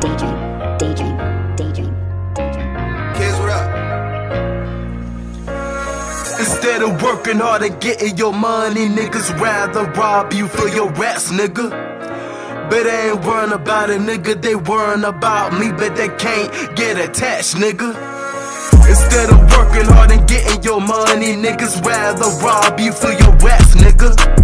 daydream, daydream, daydream, daydream. Kids, what up? Instead of working hard and getting your money, niggas rather rob you for your rats, nigga. But they ain't worrying about it, nigga. They worrying about me, but they can't get attached, nigga. Instead of working hard and getting your money, niggas rather rob you for your rats, nigga.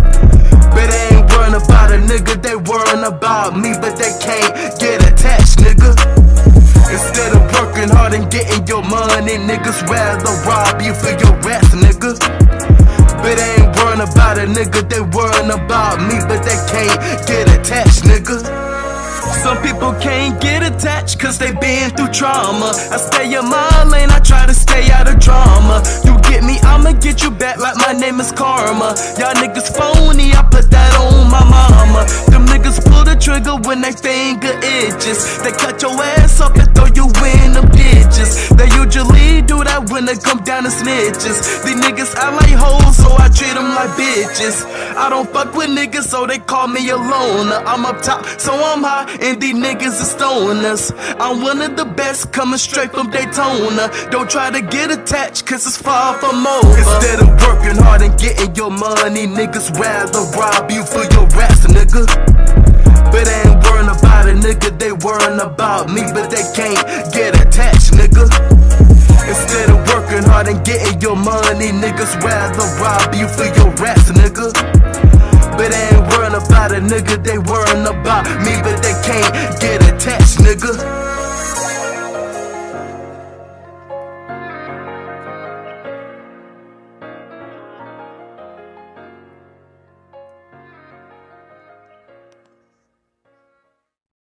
Getting your money, niggas rather rob you for your rest, nigga. But they ain't worrying about it, nigga. They worrying about me, but they can't get attached, nigga. Some people can't get attached cause they been through trauma. I stay in my lane, I try to stay out of drama. You get me, I'ma get you back like my name is Karma. Y'all niggas phony, I put that on my mama. Them niggas pull the trigger when they finger itches. They cut your ass up usually do that when they come down to snitches. These niggas I like hoes, so I treat them like bitches. I don't fuck with niggas, so they call me a loner. I'm up top, so I'm high, and these niggas are stoners. I'm one of the best, coming straight from Daytona. Don't try to get attached, cause it's far from over. Instead of working hard and getting your money, niggas rather rob you for your raps, nigga. But they ain't worrying about it, nigga. They worrying about me, but they can't get attached, money, niggas rather rob you for your rest, nigga. But they ain't worrying about it, nigga. They worrying about me, but they can't get attached, nigga.